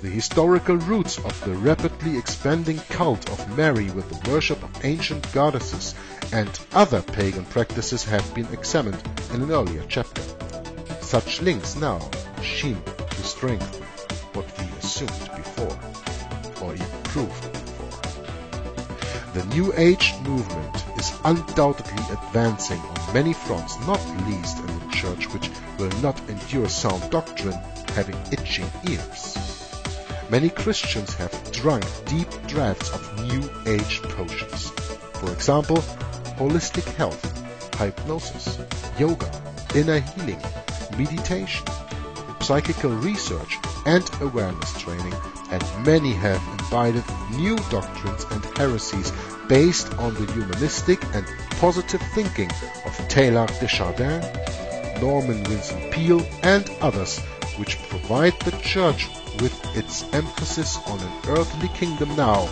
the historical roots of the rapidly expanding cult of Mary with the worship of ancient goddesses and other pagan practices have been examined in an earlier chapter. Such links now seem to strengthen what we assumed before, or even proved before. The New Age movement is undoubtedly advancing on many fronts, not least in the church which will not endure sound doctrine having itching ears. Many Christians have drunk deep draughts of New Age potions. For example, holistic health, hypnosis, yoga, inner healing, meditation, psychical research, and awareness training, and many have imbibed new doctrines and heresies based on the humanistic and positive thinking of Teilhard de Chardin, Norman Vincent Peale, and others, which provide the Church with its emphasis on an earthly kingdom now,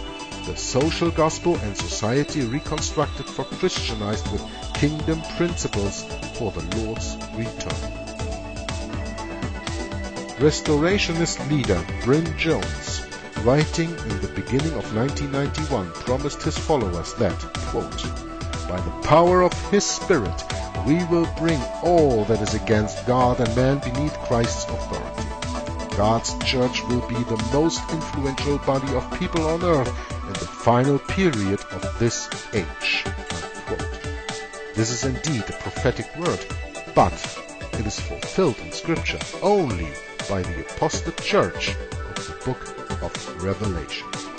the social gospel and society reconstructed for Christianized with kingdom principles for the Lord's return. Restorationist leader Bryn Jones, writing in the beginning of 1991, promised his followers that, quote, by the power of his Spirit, we will bring all that is against God and man beneath Christ's authority. God's church will be the most influential body of people on earth in the final period of this age. This is indeed a prophetic word, but it is fulfilled in Scripture only by the apostate church of the book of Revelation.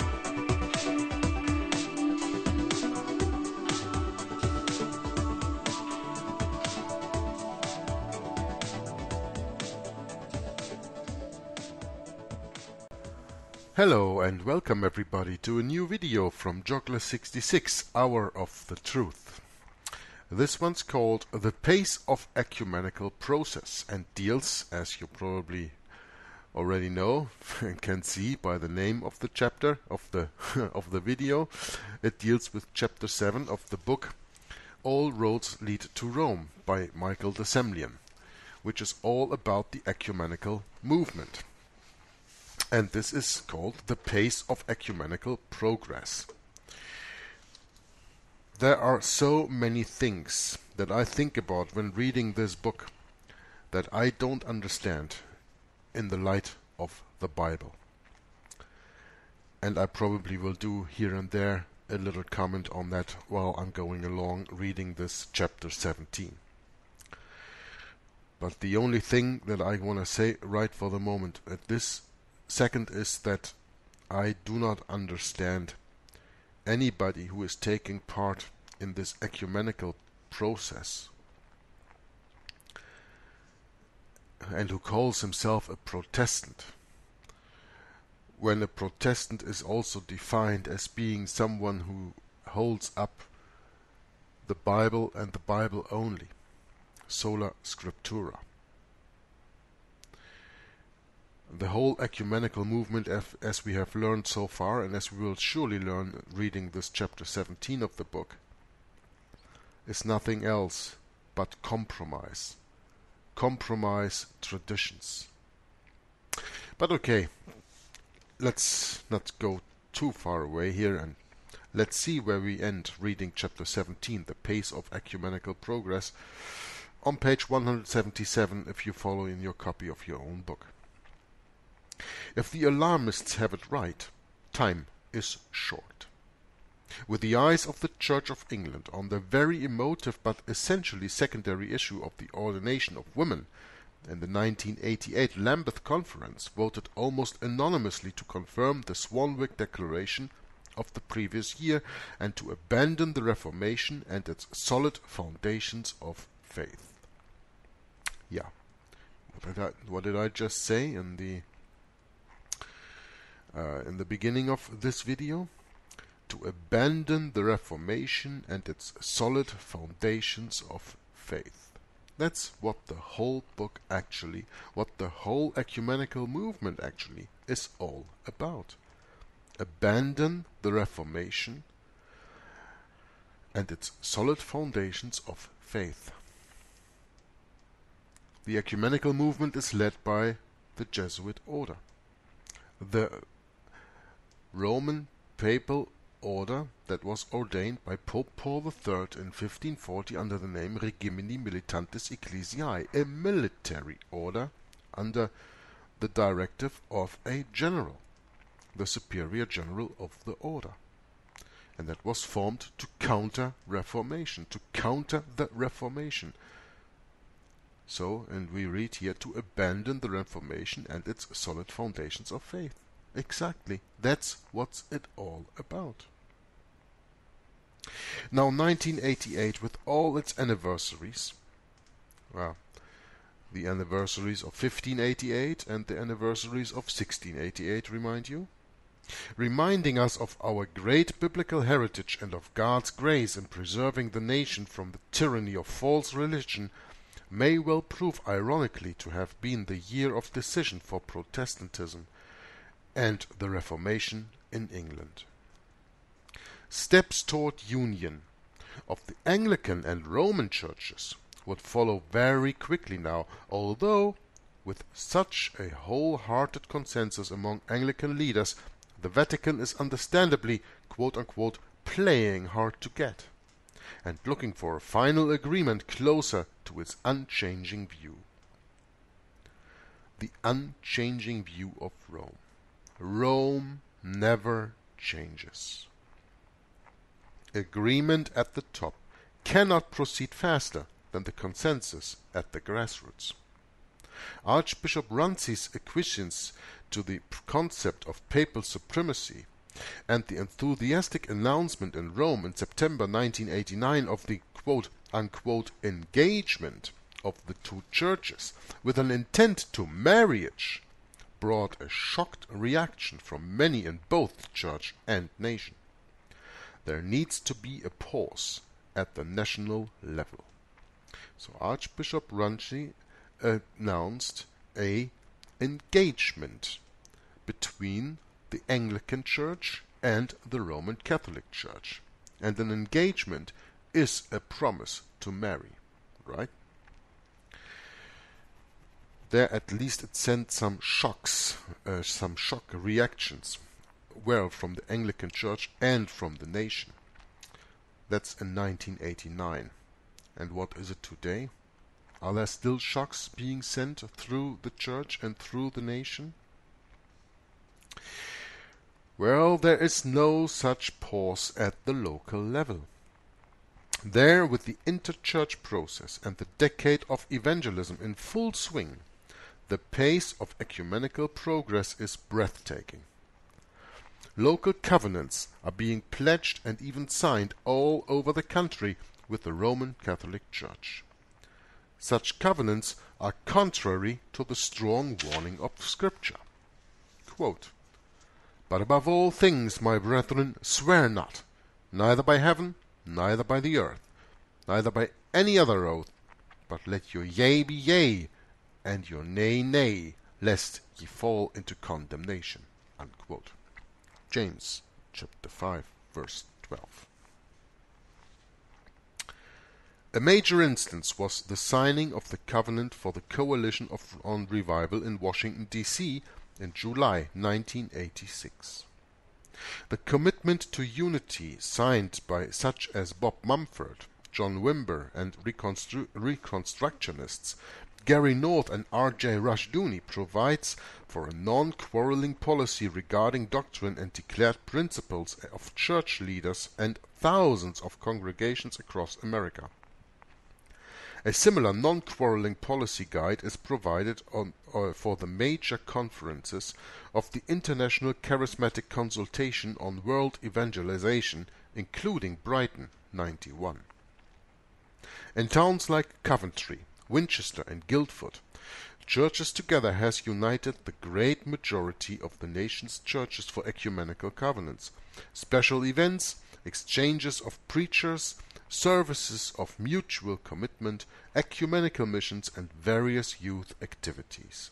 Hello and welcome everybody to a new video from Joggler66, Hour of the Truth. This one's called The Pace of Ecumenical Process and deals, as you probably already know and can see by the name of the chapter of the of the video, it deals with chapter 7 of the book All Roads Lead to Rome by Michael de Semlyen, which is all about the ecumenical movement and this is called the pace of ecumenical progress. There are so many things that I think about when reading this book that I don't understand in the light of the Bible. And I probably will do here and there a little comment on that while I'm going along reading this chapter 17. But the only thing that I want to say right for the moment at this Second is that I do not understand anybody who is taking part in this ecumenical process and who calls himself a Protestant when a Protestant is also defined as being someone who holds up the Bible and the Bible only, sola scriptura the whole ecumenical movement as we have learned so far and as we will surely learn reading this chapter 17 of the book is nothing else but compromise compromise traditions. But okay let's not go too far away here and let's see where we end reading chapter 17 the pace of ecumenical progress on page 177 if you follow in your copy of your own book if the alarmists have it right, time is short. With the eyes of the Church of England on the very emotive but essentially secondary issue of the ordination of women, and the 1988 Lambeth Conference voted almost anonymously to confirm the Swanwick Declaration of the previous year and to abandon the Reformation and its solid foundations of faith. Yeah. What did I, what did I just say in the uh, in the beginning of this video to abandon the Reformation and its solid foundations of faith. That's what the whole book actually, what the whole ecumenical movement actually is all about. Abandon the Reformation and its solid foundations of faith. The ecumenical movement is led by the Jesuit order the Roman papal order that was ordained by Pope Paul III in 1540 under the name Regimini Militantis Ecclesiae, a military order under the directive of a general, the superior general of the order. And that was formed to counter Reformation, to counter the Reformation. So, and we read here, to abandon the Reformation and its solid foundations of faith. Exactly. That's what's it all about. Now 1988 with all its anniversaries, well, the anniversaries of 1588 and the anniversaries of 1688 remind you, reminding us of our great biblical heritage and of God's grace in preserving the nation from the tyranny of false religion may well prove ironically to have been the year of decision for Protestantism and the Reformation in England. Steps toward union of the Anglican and Roman churches would follow very quickly now, although with such a wholehearted consensus among Anglican leaders, the Vatican is understandably quote-unquote playing hard to get and looking for a final agreement closer to its unchanging view. The unchanging view of Rome. Rome never changes. Agreement at the top cannot proceed faster than the consensus at the grassroots. Archbishop Runcie's acquiescence to the concept of papal supremacy and the enthusiastic announcement in Rome in September 1989 of the quote unquote engagement of the two churches with an intent to marriage brought a shocked reaction from many in both church and nation. There needs to be a pause at the national level. So Archbishop Runcie announced a engagement between the Anglican Church and the Roman Catholic Church. And an engagement is a promise to marry, right? There at least it sent some shocks, uh, some shock reactions, well, from the Anglican Church and from the nation. That's in 1989. And what is it today? Are there still shocks being sent through the church and through the nation? Well, there is no such pause at the local level. There, with the interchurch process and the decade of evangelism in full swing, the pace of ecumenical progress is breathtaking. Local covenants are being pledged and even signed all over the country with the Roman Catholic Church. Such covenants are contrary to the strong warning of Scripture. Quote, but above all things, my brethren, swear not, neither by heaven, neither by the earth, neither by any other oath, but let your yea be yea, and your nay nay, lest ye fall into condemnation. Unquote. James chapter 5, verse 12. A major instance was the signing of the Covenant for the Coalition of, on Revival in Washington, D.C in July 1986. The commitment to unity signed by such as Bob Mumford, John Wimber, and reconstru Reconstructionists Gary North and R.J. Rushdoony provides for a non-quarreling policy regarding doctrine and declared principles of church leaders and thousands of congregations across America. A similar non-quarreling policy guide is provided on, uh, for the major conferences of the International Charismatic Consultation on World Evangelization, including Brighton 91. In towns like Coventry, Winchester and Guildford, Churches Together has united the great majority of the nation's churches for ecumenical covenants, special events, exchanges of preachers, services of mutual commitment, ecumenical missions, and various youth activities.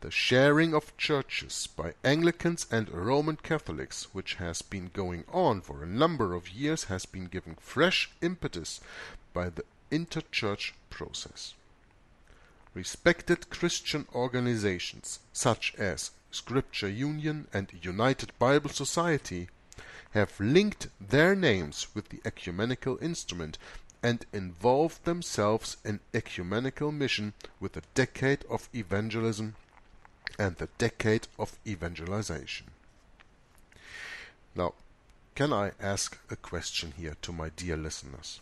The sharing of churches by Anglicans and Roman Catholics, which has been going on for a number of years, has been given fresh impetus by the interchurch process. Respected Christian organizations such as Scripture Union, and United Bible Society have linked their names with the ecumenical instrument and involved themselves in ecumenical mission with the decade of evangelism and the decade of evangelization. Now, can I ask a question here to my dear listeners?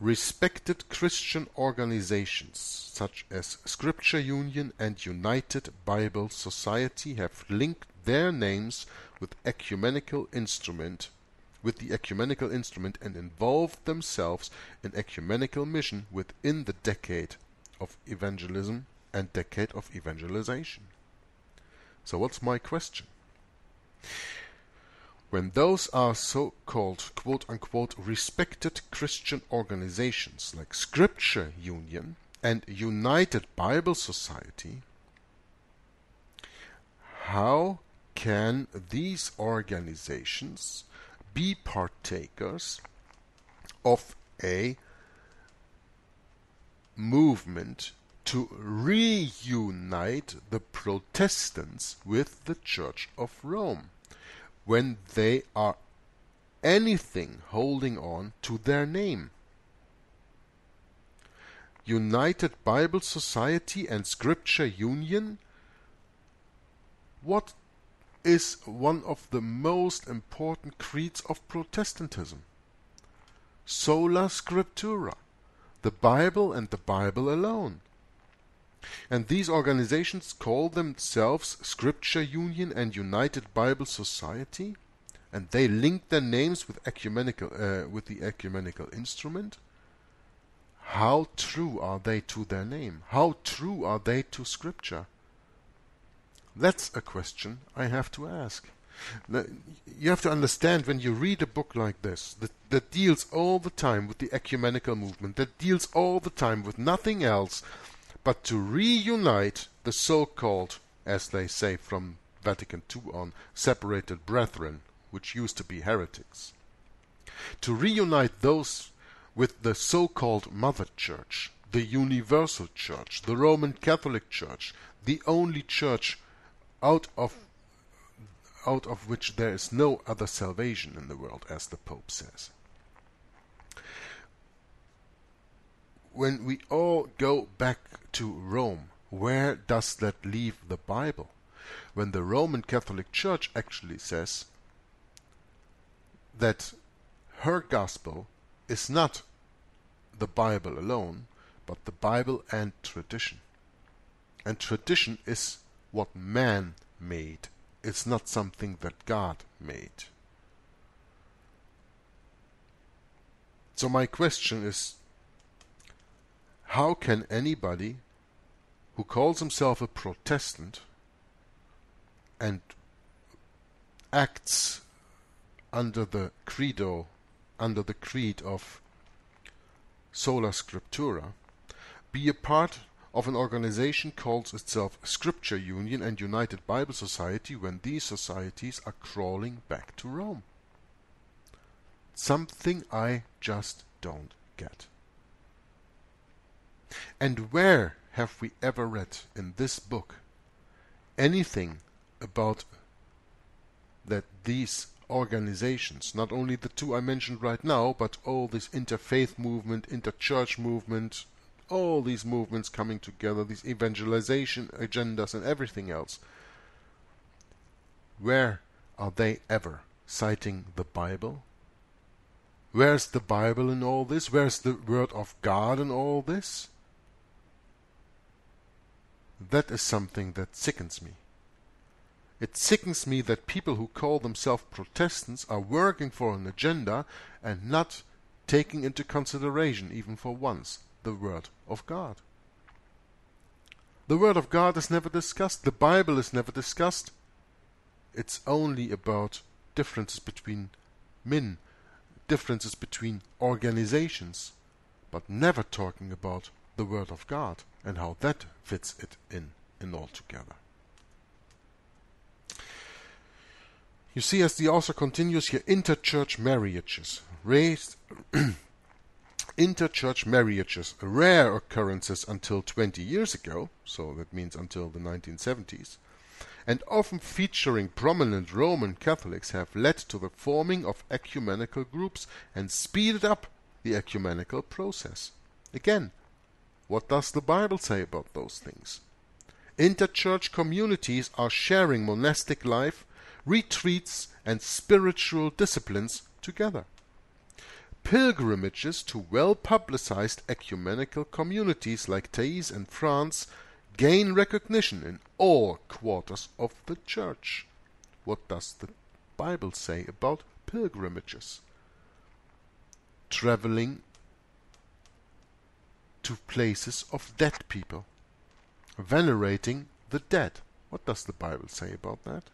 Respected Christian organizations such as Scripture Union and United Bible Society have linked their names with ecumenical instrument with the ecumenical instrument and involved themselves in ecumenical mission within the decade of evangelism and decade of evangelization. So what's my question? When those are so-called quote-unquote respected Christian organizations like Scripture Union and United Bible Society, how can these organizations be partakers of a movement to reunite the Protestants with the Church of Rome when they are anything holding on to their name. United Bible Society and Scripture Union? What is one of the most important creeds of Protestantism? Sola Scriptura, the Bible and the Bible alone. And these organizations call themselves Scripture Union and United Bible Society, and they link their names with ecumenical uh, with the ecumenical instrument. How true are they to their name? How true are they to Scripture? That's a question I have to ask. You have to understand when you read a book like this that, that deals all the time with the ecumenical movement, that deals all the time with nothing else but to reunite the so-called, as they say from Vatican II on, separated brethren, which used to be heretics. To reunite those with the so-called Mother Church, the Universal Church, the Roman Catholic Church, the only church out of out of which there is no other salvation in the world, as the Pope says. When we all go back to Rome, where does that leave the Bible? When the Roman Catholic Church actually says that her gospel is not the Bible alone, but the Bible and tradition. And tradition is what man made. It's not something that God made. So my question is how can anybody who calls himself a Protestant and acts under the credo, under the creed of sola scriptura, be a part of an organization called itself Scripture Union and United Bible Society when these societies are crawling back to Rome. Something I just don't get. And where have we ever read in this book anything about that these organizations, not only the two I mentioned right now, but all this interfaith movement, interchurch movement, all these movements coming together, these evangelization agendas and everything else, where are they ever citing the Bible? Where's the Bible in all this? Where's the Word of God in all this? That is something that sickens me. It sickens me that people who call themselves Protestants are working for an agenda and not taking into consideration, even for once, the Word of God. The Word of God is never discussed, the Bible is never discussed. It's only about differences between men, differences between organizations, but never talking about the Word of God and how that fits it in, in all together. You see, as the author continues here, interchurch marriages raised interchurch marriages rare occurrences until 20 years ago, so that means until the 1970s, and often featuring prominent Roman Catholics have led to the forming of ecumenical groups and speeded up the ecumenical process. Again, what does the Bible say about those things? Interchurch communities are sharing monastic life, retreats, and spiritual disciplines together. Pilgrimages to well publicized ecumenical communities like Taizé and France gain recognition in all quarters of the church. What does the Bible say about pilgrimages? Traveling to places of dead people, venerating the dead. What does the Bible say about that?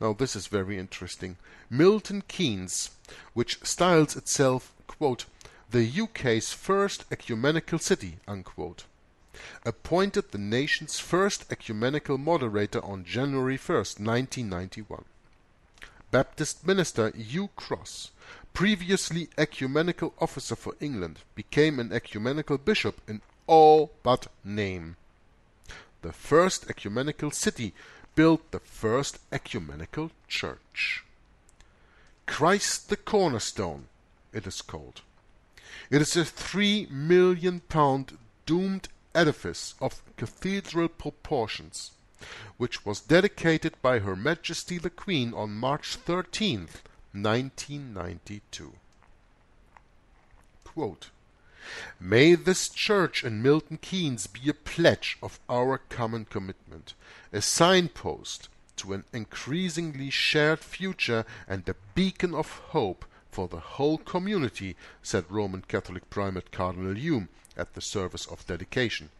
Now this is very interesting. Milton Keynes, which styles itself, quote, the UK's first ecumenical city, unquote, appointed the nation's first ecumenical moderator on January 1, 1991. Baptist minister Hugh Cross, previously ecumenical officer for England, became an ecumenical bishop in all but name. The first ecumenical city built the first ecumenical church. Christ the Cornerstone, it is called. It is a three million pound doomed edifice of cathedral proportions, which was dedicated by Her Majesty the Queen on March 13th, 1992. Quote, May this church in Milton Keynes be a pledge of our common commitment, a signpost to an increasingly shared future and a beacon of hope for the whole community, said Roman Catholic Primate Cardinal Hume at the service of dedication.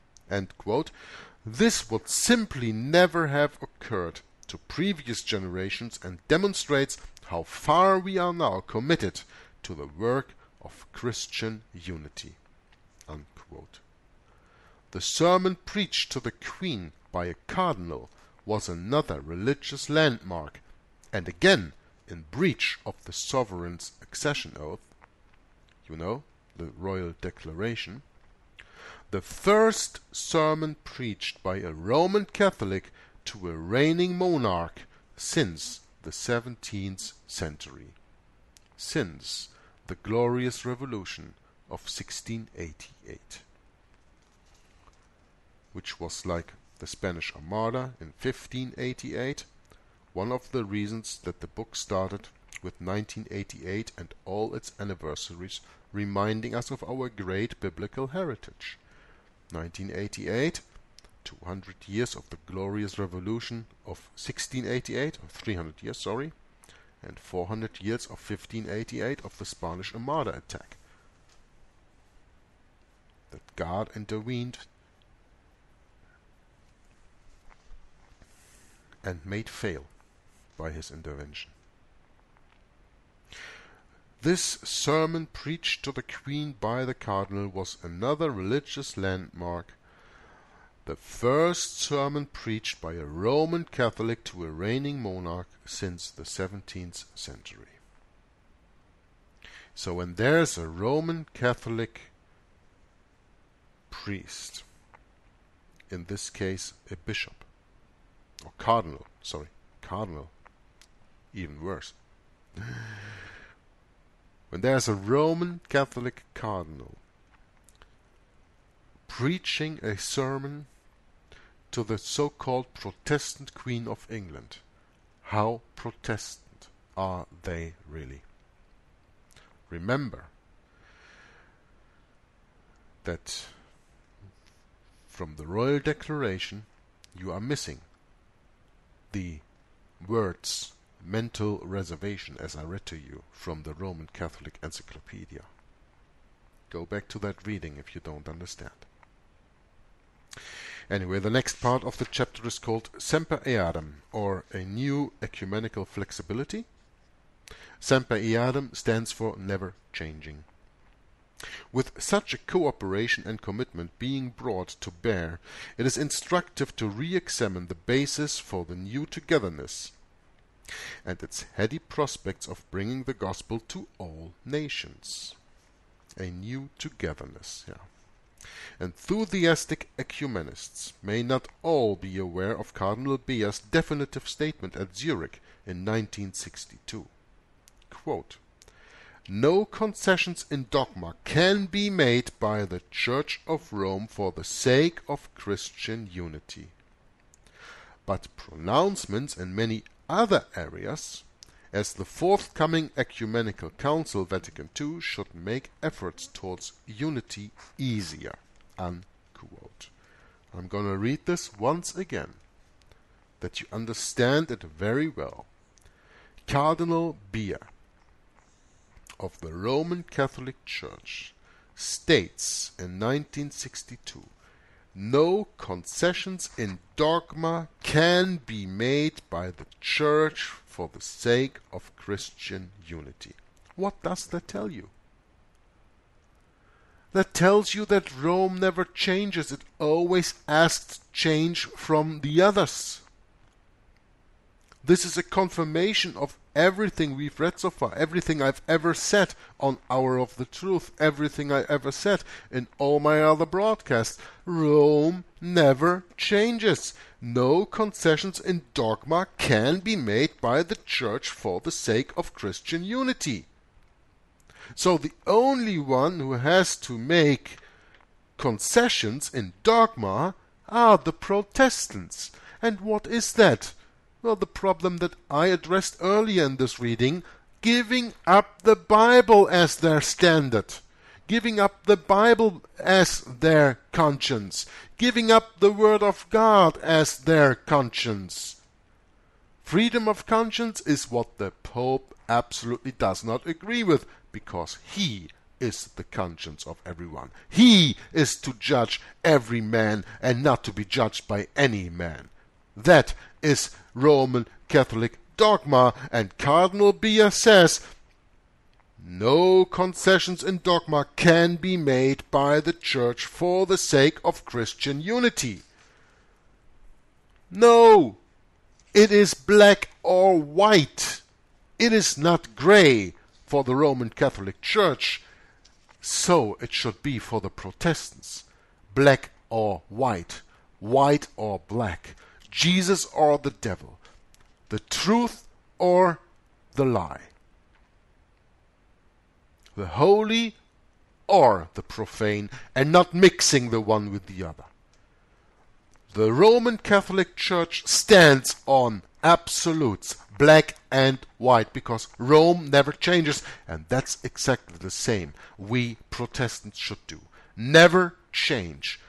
This would simply never have occurred to previous generations and demonstrates how far we are now committed to the work of Christian unity. Unquote. The sermon preached to the Queen by a cardinal was another religious landmark, and again in breach of the sovereign's accession oath, you know, the royal declaration, the first sermon preached by a Roman Catholic to a reigning monarch since the 17th century, since the Glorious Revolution of 1688, which was like the Spanish Armada in 1588, one of the reasons that the book started with 1988 and all its anniversaries reminding us of our great biblical heritage. 1988, 200 years of the glorious revolution of 1688, or 300 years, sorry, and 400 years of 1588 of the Spanish Armada attack. That God intervened and made fail by his intervention. This sermon preached to the Queen by the Cardinal was another religious landmark, the first sermon preached by a Roman Catholic to a reigning monarch since the 17th century. So when there's a Roman Catholic priest, in this case a bishop, or cardinal, sorry, cardinal, even worse when there's a Roman Catholic cardinal preaching a sermon to the so-called Protestant Queen of England. How Protestant are they really? Remember that from the royal declaration you are missing the words mental reservation as I read to you from the Roman Catholic Encyclopedia. Go back to that reading if you don't understand. Anyway, the next part of the chapter is called Semper Eadem, or a new ecumenical flexibility. Semper Eadem stands for never changing. With such a cooperation and commitment being brought to bear, it is instructive to re-examine the basis for the new togetherness and its heady prospects of bringing the gospel to all nations. A new togetherness, yeah. Enthusiastic ecumenists may not all be aware of Cardinal Bea's definitive statement at Zurich in 1962. Quote, no concessions in dogma can be made by the Church of Rome for the sake of Christian unity. But pronouncements in many other areas, as the forthcoming Ecumenical Council Vatican II should make efforts towards unity easier. Unquote. I'm going to read this once again, that you understand it very well. Cardinal Bea of the Roman Catholic Church states in 1962 no concessions in dogma can be made by the Church for the sake of Christian unity. What does that tell you? That tells you that Rome never changes. It always asks change from the others. This is a confirmation of everything we've read so far, everything I've ever said on Hour of the Truth, everything I ever said in all my other broadcasts. Rome never changes. No concessions in dogma can be made by the Church for the sake of Christian unity. So the only one who has to make concessions in dogma are the Protestants. And what is that? Well, the problem that I addressed earlier in this reading giving up the Bible as their standard, giving up the Bible as their conscience, giving up the Word of God as their conscience. Freedom of conscience is what the Pope absolutely does not agree with because he is the conscience of everyone. He is to judge every man and not to be judged by any man. That is Roman Catholic dogma, and Cardinal Bea says no concessions in dogma can be made by the Church for the sake of Christian unity. No! It is black or white. It is not gray for the Roman Catholic Church. So it should be for the Protestants. Black or white. White or black. Jesus or the devil, the truth or the lie, the holy or the profane, and not mixing the one with the other. The Roman Catholic Church stands on absolutes, black and white, because Rome never changes, and that's exactly the same we Protestants should do. Never change.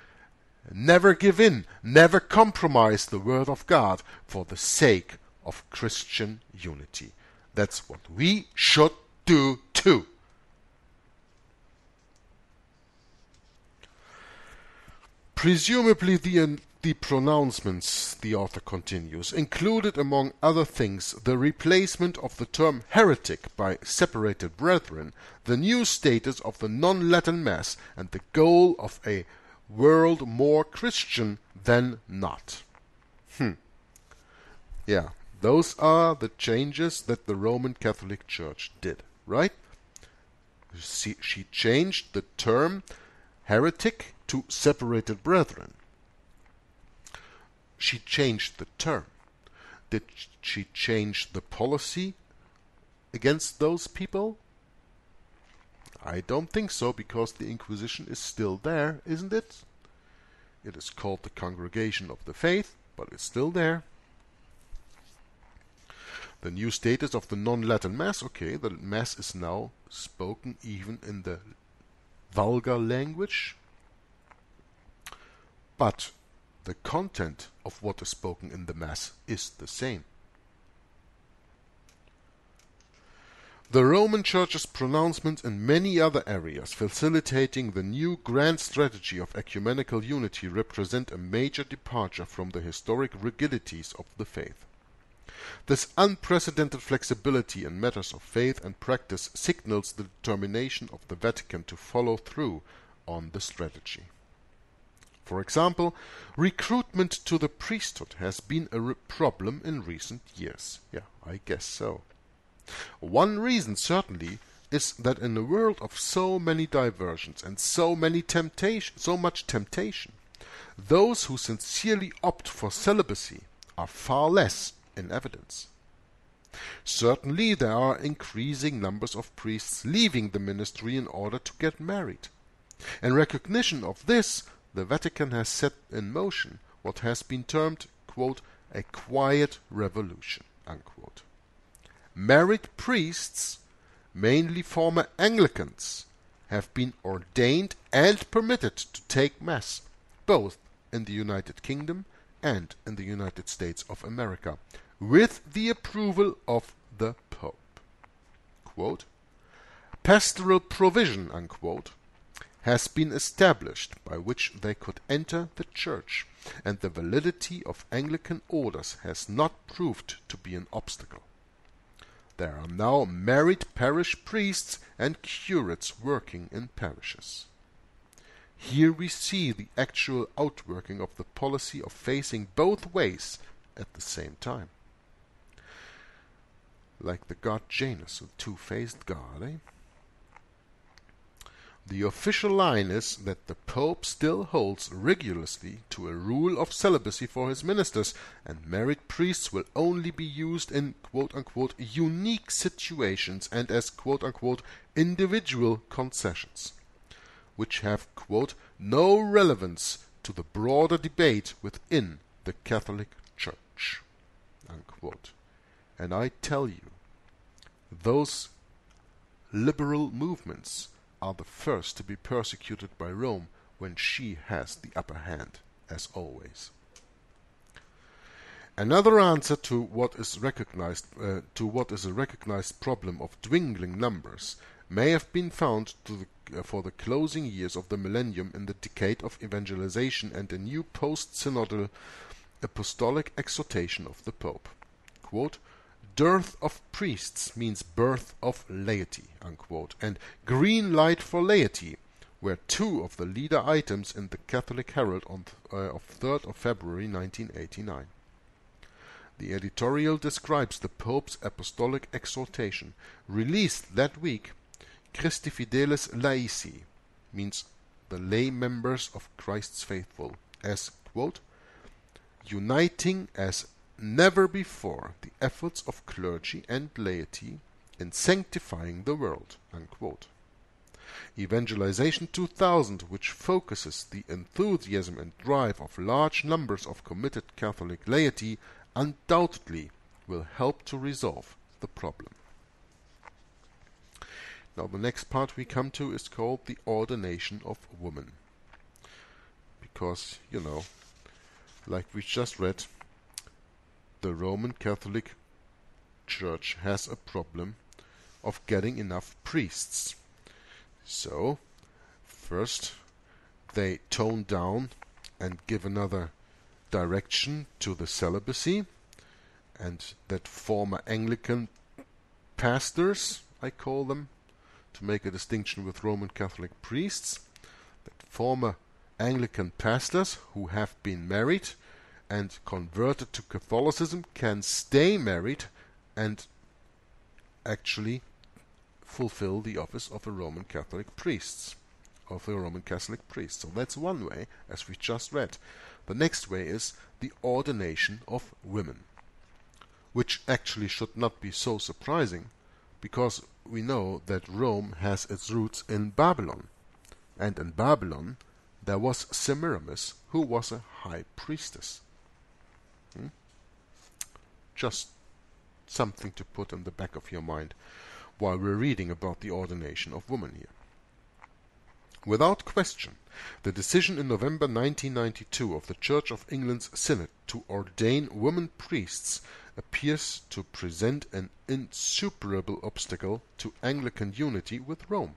Never give in, never compromise the Word of God for the sake of Christian unity. That's what we should do too. Presumably, the, uh, the pronouncements, the author continues, included among other things the replacement of the term heretic by separated brethren, the new status of the non Latin Mass, and the goal of a world more Christian than not. Hmm. Yeah, those are the changes that the Roman Catholic Church did, right? She, she changed the term heretic to separated brethren. She changed the term. Did she change the policy against those people? I don't think so, because the Inquisition is still there, isn't it? It is called the Congregation of the Faith, but it's still there. The new status of the non-Latin Mass, okay, the Mass is now spoken even in the vulgar language, but the content of what is spoken in the Mass is the same. The Roman Church's pronouncement in many other areas facilitating the new grand strategy of ecumenical unity represent a major departure from the historic rigidities of the faith. This unprecedented flexibility in matters of faith and practice signals the determination of the Vatican to follow through on the strategy. For example, recruitment to the priesthood has been a problem in recent years. Yeah, I guess so. One reason certainly is that in a world of so many diversions and so many temptation, so much temptation, those who sincerely opt for celibacy are far less in evidence. Certainly there are increasing numbers of priests leaving the ministry in order to get married. In recognition of this, the Vatican has set in motion what has been termed, quote, a quiet revolution, unquote. Married priests, mainly former Anglicans, have been ordained and permitted to take Mass, both in the United Kingdom and in the United States of America, with the approval of the Pope. Quote, Pastoral provision, unquote, has been established by which they could enter the church, and the validity of Anglican orders has not proved to be an obstacle. There are now married parish priests and curates working in parishes. Here we see the actual outworking of the policy of facing both ways at the same time. Like the god Janus, a two-faced god, eh? The official line is that the Pope still holds rigorously to a rule of celibacy for his ministers, and married priests will only be used in unique situations and as individual concessions, which have quote no relevance to the broader debate within the Catholic Church. And I tell you, those liberal movements are the first to be persecuted by Rome when she has the upper hand, as always. Another answer to what is recognized uh, to what is a recognized problem of dwindling numbers may have been found the, uh, for the closing years of the millennium in the decade of evangelization and a new post-synodal apostolic exhortation of the Pope. Quote, dearth of priests means birth of laity, unquote, and green light for laity were two of the leader items in the Catholic Herald on uh, of 3rd of February 1989. The editorial describes the Pope's apostolic exhortation, released that week, Christi Fideles Laici, means the lay members of Christ's faithful, as, quote, uniting as never before the efforts of clergy and laity in sanctifying the world. Unquote. Evangelization 2000, which focuses the enthusiasm and drive of large numbers of committed Catholic laity, undoubtedly will help to resolve the problem. Now the next part we come to is called the ordination of women. Because, you know, like we just read, the Roman Catholic Church has a problem of getting enough priests. So, first they tone down and give another direction to the celibacy, and that former Anglican pastors, I call them, to make a distinction with Roman Catholic priests, that former Anglican pastors who have been married and converted to Catholicism can stay married and actually fulfill the office of a Roman Catholic priest, of a Roman Catholic priest. So that's one way, as we just read. The next way is the ordination of women, which actually should not be so surprising, because we know that Rome has its roots in Babylon, and in Babylon there was Semiramis, who was a high priestess. Hmm? Just something to put in the back of your mind while we're reading about the ordination of women here. Without question, the decision in November 1992 of the Church of England's Synod to ordain women priests appears to present an insuperable obstacle to Anglican unity with Rome.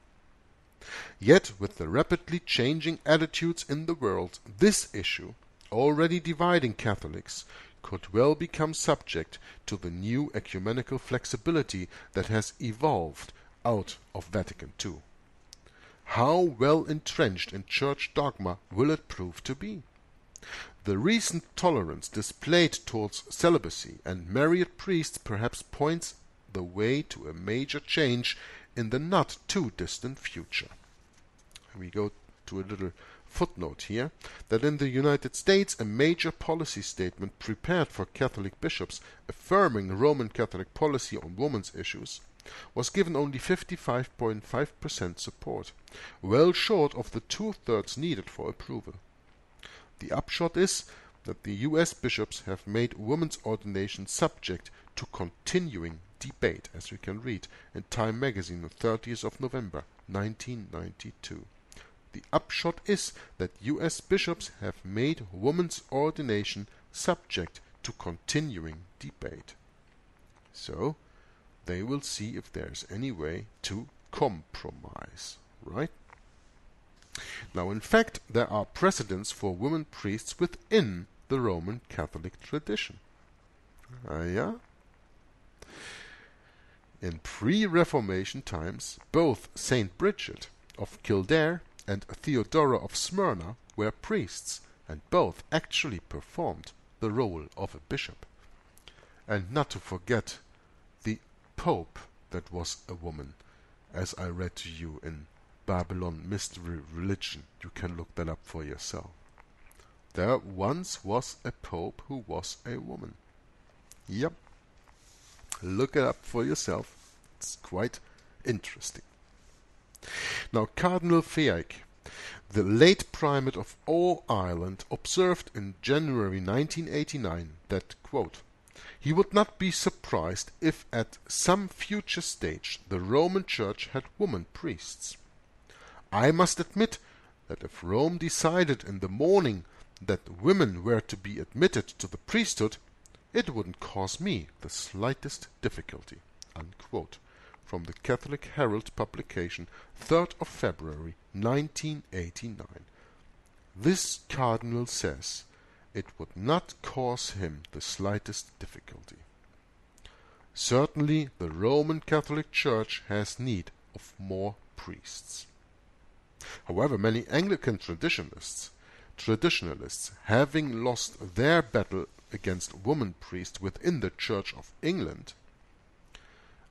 Yet, with the rapidly changing attitudes in the world, this issue, already dividing Catholics, could well become subject to the new ecumenical flexibility that has evolved out of Vatican II. how well entrenched in church dogma will it prove to be? The recent tolerance displayed towards celibacy and married priests perhaps points the way to a major change in the not too distant future. We go to a little footnote here that in the United States a major policy statement prepared for Catholic bishops affirming Roman Catholic policy on women's issues was given only 55.5% support, well short of the two-thirds needed for approval. The upshot is that the US bishops have made women's ordination subject to continuing debate, as we can read in Time magazine on 30th of November 1992. The upshot is that US bishops have made women's ordination subject to continuing debate. So, they will see if there's any way to compromise, right? Now, in fact, there are precedents for women priests within the Roman Catholic tradition. Ah, yeah? In pre-Reformation times, both Saint Bridget of Kildare and Theodora of Smyrna were priests, and both actually performed the role of a bishop. And not to forget the Pope that was a woman, as I read to you in Babylon Mystery Religion. You can look that up for yourself. There once was a Pope who was a woman. Yep. Look it up for yourself. It's quite interesting. Now, Cardinal Fiaich, the late primate of all Ireland, observed in January 1989 that, quote, he would not be surprised if at some future stage the Roman Church had woman priests. I must admit that if Rome decided in the morning that women were to be admitted to the priesthood, it wouldn't cause me the slightest difficulty. Unquote from the Catholic Herald publication 3rd of February 1989. This cardinal says it would not cause him the slightest difficulty. Certainly the Roman Catholic Church has need of more priests. However, many Anglican traditionalists, traditionalists having lost their battle against woman priests within the Church of England,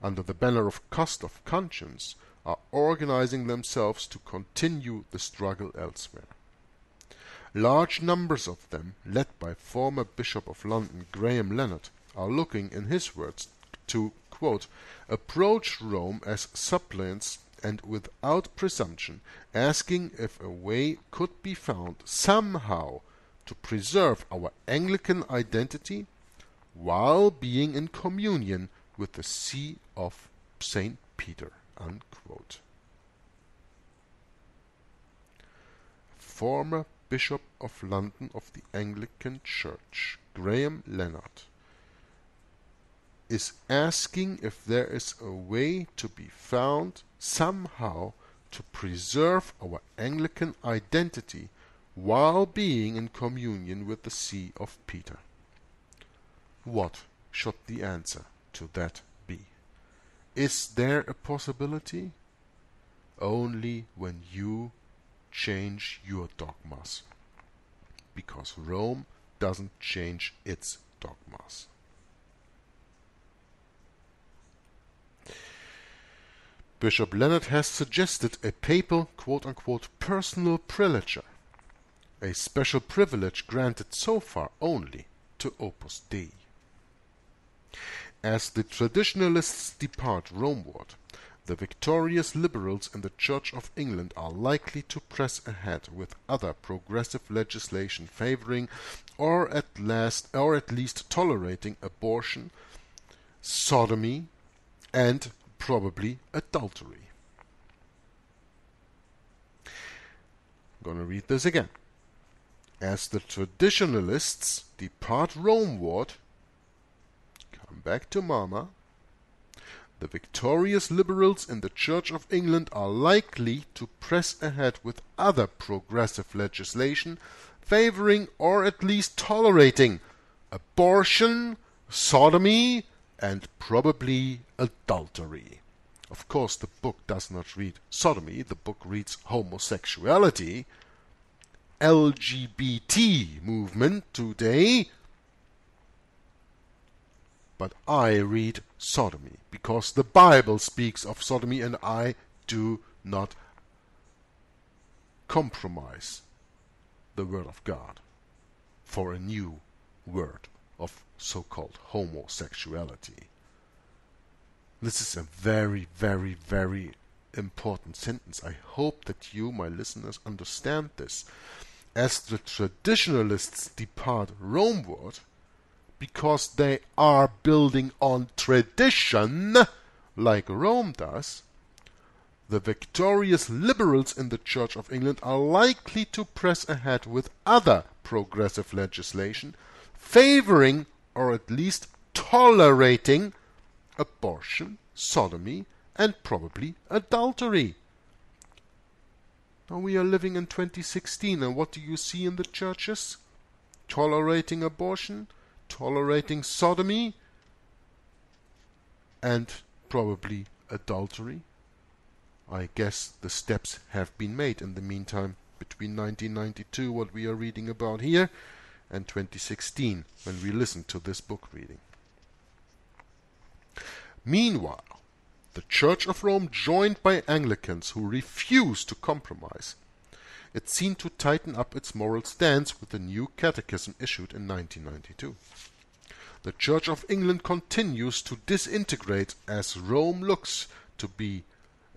under the banner of cost of conscience, are organizing themselves to continue the struggle elsewhere. Large numbers of them, led by former Bishop of London Graham Leonard, are looking, in his words, to quote, approach Rome as suppliants and without presumption, asking if a way could be found somehow to preserve our Anglican identity while being in communion with the See of St. Peter. Unquote. Former Bishop of London of the Anglican Church, Graham Leonard, is asking if there is a way to be found somehow to preserve our Anglican identity while being in communion with the See of Peter. What should the answer to that be? Is there a possibility? Only when you change your dogmas. Because Rome doesn't change its dogmas. Bishop Leonard has suggested a papal quote-unquote personal prelature, a special privilege granted so far only to Opus Dei. As the traditionalists depart Romeward, the victorious liberals in the Church of England are likely to press ahead with other progressive legislation favoring or at last or at least tolerating abortion, sodomy, and probably adultery. I'm going to read this again. As the traditionalists depart Romeward, back to Mama. The victorious liberals in the Church of England are likely to press ahead with other progressive legislation favoring or at least tolerating abortion, sodomy, and probably adultery. Of course, the book does not read sodomy, the book reads homosexuality. LGBT movement today. But I read sodomy because the Bible speaks of sodomy and I do not compromise the Word of God for a new word of so called homosexuality. This is a very, very, very important sentence. I hope that you, my listeners, understand this. As the traditionalists depart Romeward, because they are building on tradition, like Rome does, the victorious liberals in the Church of England are likely to press ahead with other progressive legislation favoring or at least tolerating abortion, sodomy, and probably adultery. Now we are living in 2016, and what do you see in the churches? Tolerating abortion, tolerating sodomy, and probably adultery. I guess the steps have been made in the meantime between 1992, what we are reading about here, and 2016, when we listen to this book reading. Meanwhile, the Church of Rome, joined by Anglicans who refused to compromise, it seemed to tighten up its moral stance with the new catechism issued in 1992. The Church of England continues to disintegrate as Rome looks to be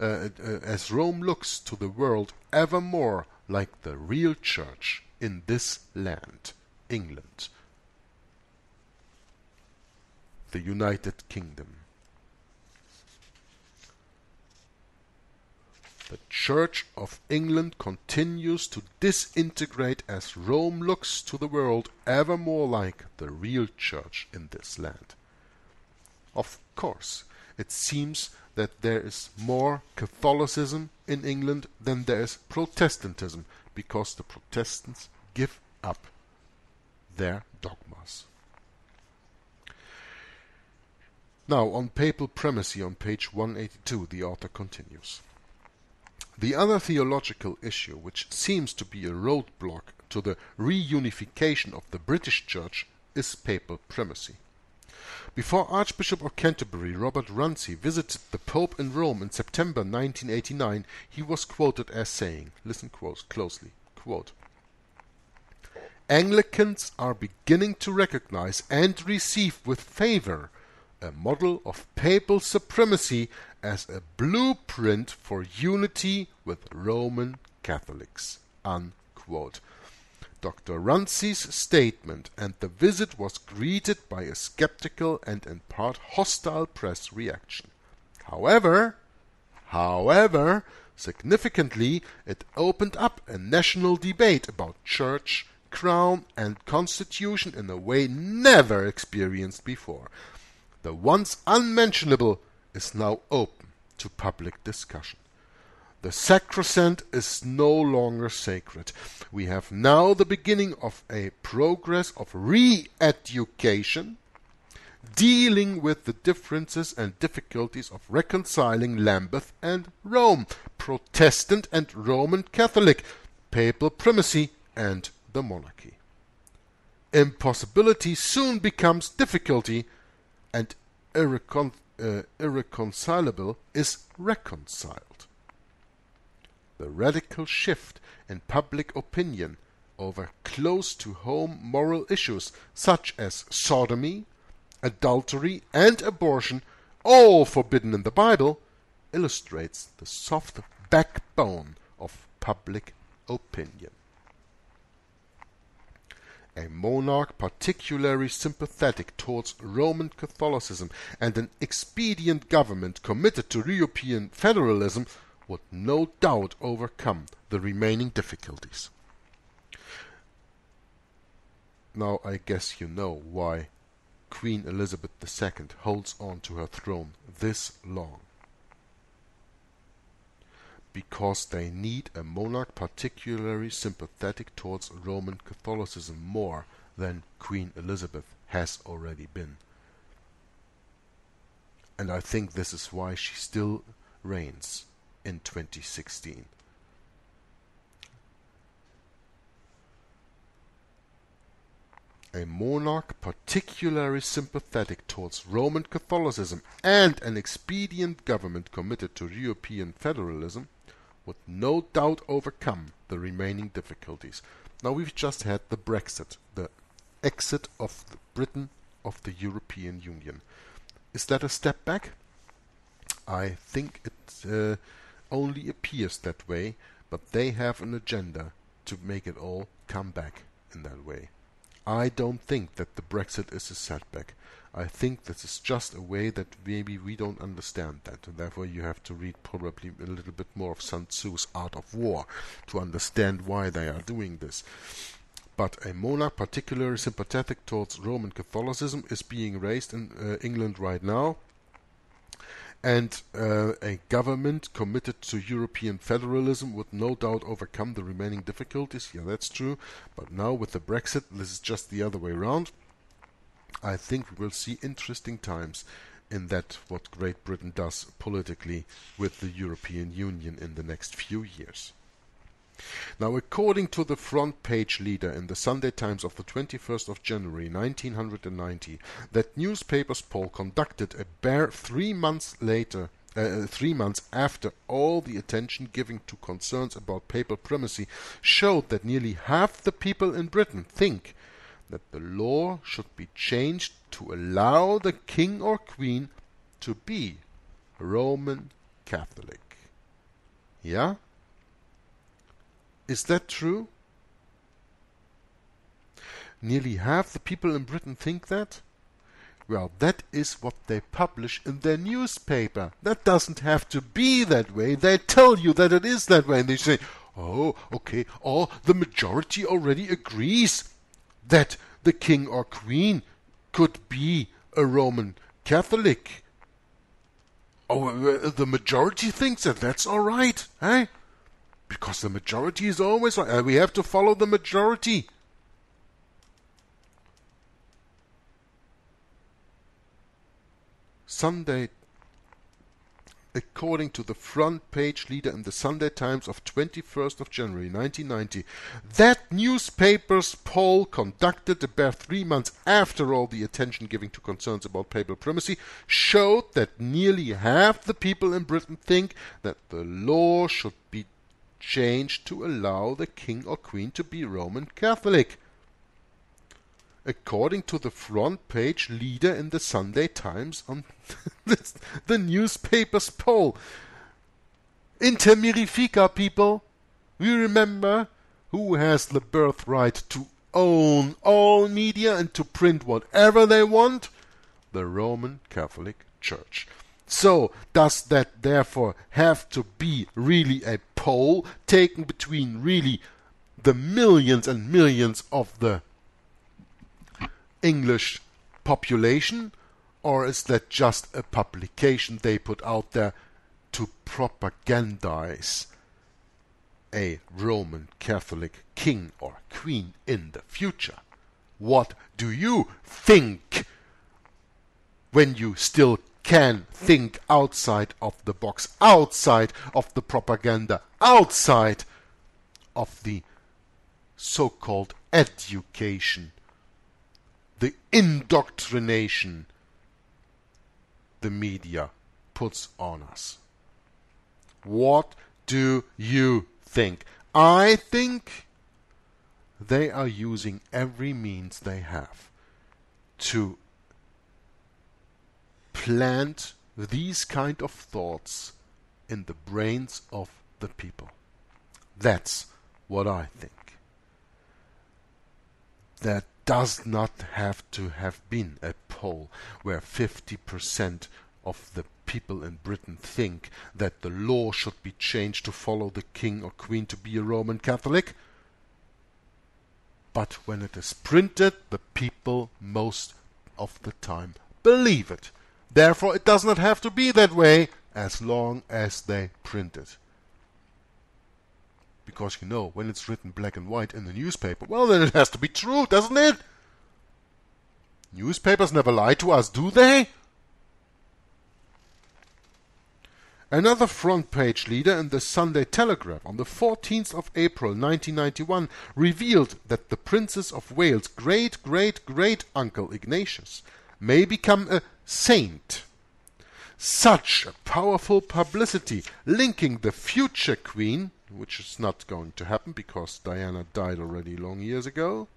uh, uh, as Rome looks to the world ever more like the real church in this land, England, the United Kingdom. The Church of England continues to disintegrate as Rome looks to the world ever more like the real church in this land. Of course, it seems that there is more Catholicism in England than there is Protestantism because the Protestants give up their dogmas. Now, on papal primacy on page 182, the author continues. The other theological issue which seems to be a roadblock to the reunification of the British Church is papal primacy. Before Archbishop of Canterbury Robert Runcie visited the Pope in Rome in September 1989, he was quoted as saying, listen closely, quote, Anglicans are beginning to recognize and receive with favor a model of papal supremacy as a blueprint for unity with Roman Catholics. Unquote. Dr. Runcie's statement and the visit was greeted by a skeptical and in part hostile press reaction. However, however, significantly, it opened up a national debate about church, crown, and constitution in a way never experienced before. The once unmentionable is now open to public discussion. The sacrosanct is no longer sacred. We have now the beginning of a progress of re-education, dealing with the differences and difficulties of reconciling Lambeth and Rome, Protestant and Roman Catholic, papal primacy and the monarchy. Impossibility soon becomes difficulty, and irrecon uh, irreconcilable is reconciled. The radical shift in public opinion over close to home moral issues such as sodomy, adultery, and abortion, all forbidden in the Bible, illustrates the soft backbone of public opinion a monarch particularly sympathetic towards Roman Catholicism and an expedient government committed to European federalism would no doubt overcome the remaining difficulties. Now I guess you know why Queen Elizabeth II holds on to her throne this long because they need a monarch particularly sympathetic towards Roman Catholicism more than Queen Elizabeth has already been. And I think this is why she still reigns in 2016. a monarch particularly sympathetic towards Roman Catholicism and an expedient government committed to European federalism would no doubt overcome the remaining difficulties. Now we've just had the Brexit, the exit of Britain of the European Union. Is that a step back? I think it uh, only appears that way, but they have an agenda to make it all come back in that way. I don't think that the Brexit is a setback. I think this is just a way that maybe we don't understand that, and therefore you have to read probably a little bit more of Sun Tzu's Art of War to understand why they are doing this. But a monarch particularly sympathetic towards Roman Catholicism is being raised in uh, England right now and uh, a government committed to European federalism would no doubt overcome the remaining difficulties. Yeah, that's true. But now with the Brexit, this is just the other way around. I think we will see interesting times in that what Great Britain does politically with the European Union in the next few years. Now, according to the front page leader in the Sunday Times of the 21st of January 1990, that newspaper's poll conducted a bare three months later uh, three months after all the attention given to concerns about papal primacy showed that nearly half the people in Britain think that the law should be changed to allow the king or queen to be Roman Catholic. Yeah? Is that true? Nearly half the people in Britain think that? Well, that is what they publish in their newspaper. That doesn't have to be that way. They tell you that it is that way. And they say, oh, okay, or the majority already agrees that the king or queen could be a Roman Catholic. Oh, uh, the majority thinks that that's all right, eh? Because the majority is always right. And we have to follow the majority. Sunday, according to the front page leader in the Sunday Times of 21st of January 1990, that newspaper's poll conducted about three months after all the attention given to concerns about papal primacy showed that nearly half the people in Britain think that the law should be changed to allow the king or queen to be Roman Catholic. According to the front page leader in the Sunday Times on the newspaper's poll. Inter mirifica, people. We remember who has the birthright to own all media and to print whatever they want? The Roman Catholic Church. So, does that therefore have to be really a poll taken between really the millions and millions of the English population? Or is that just a publication they put out there to propagandize a Roman Catholic king or queen in the future? What do you think when you still can think outside of the box, outside of the propaganda, outside of the so called education, the indoctrination the media puts on us. What do you think? I think they are using every means they have to plant these kind of thoughts in the brains of the people. That's what I think. That does not have to have been a poll where 50% of the people in Britain think that the law should be changed to follow the king or queen to be a Roman Catholic. But when it is printed, the people most of the time believe it. Therefore, it does not have to be that way as long as they print it. Because you know, when it's written black and white in the newspaper, well, then it has to be true, doesn't it? Newspapers never lie to us, do they? Another front page leader in the Sunday Telegraph on the 14th of April 1991 revealed that the Princess of Wales' great great great uncle Ignatius may become a saint. Such a powerful publicity linking the future queen, which is not going to happen because Diana died already long years ago,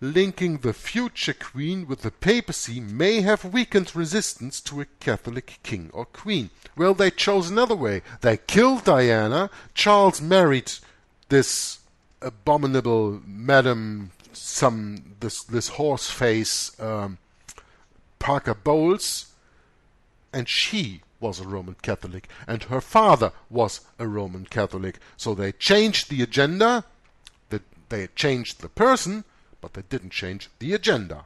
linking the future queen with the papacy may have weakened resistance to a Catholic king or queen. Well, they chose another way. They killed Diana. Charles married this abominable Madam, some this this horse face um, Parker Bowles, and she was a Roman Catholic, and her father was a Roman Catholic. So they changed the agenda. They changed the person, but they didn't change the agenda.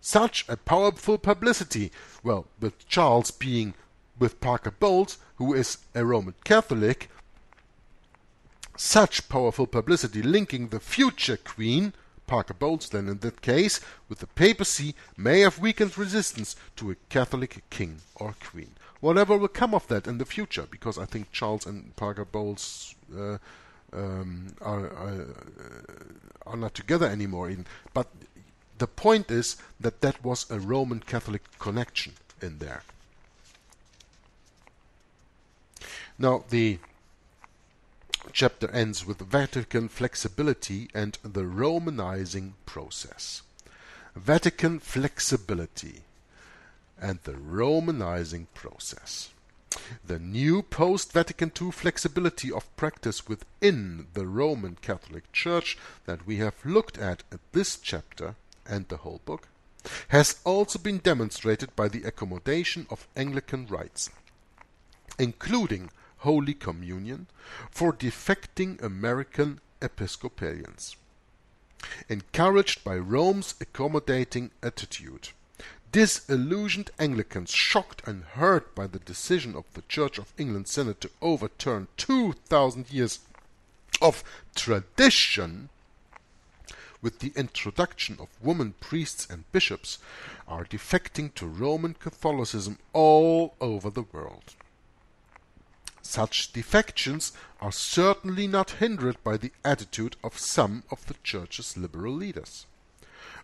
Such a powerful publicity, well, with Charles being with Parker Bowles, who is a Roman Catholic, such powerful publicity linking the future queen, Parker Bowles then in that case, with the papacy may have weakened resistance to a Catholic king or queen. Whatever will come of that in the future, because I think Charles and Parker Bowles uh, um, are, are, are not together anymore. Even. But the point is that that was a Roman Catholic connection in there. Now the chapter ends with Vatican flexibility and the Romanizing process. Vatican flexibility and the Romanizing process. The new post-Vatican II flexibility of practice within the Roman Catholic Church that we have looked at at this chapter and the whole book has also been demonstrated by the accommodation of Anglican rites, including Holy Communion for defecting American Episcopalians. Encouraged by Rome's accommodating attitude, disillusioned Anglicans, shocked and hurt by the decision of the Church of England Synod to overturn 2,000 years of tradition, with the introduction of women priests and bishops, are defecting to Roman Catholicism all over the world. Such defections are certainly not hindered by the attitude of some of the Church's liberal leaders.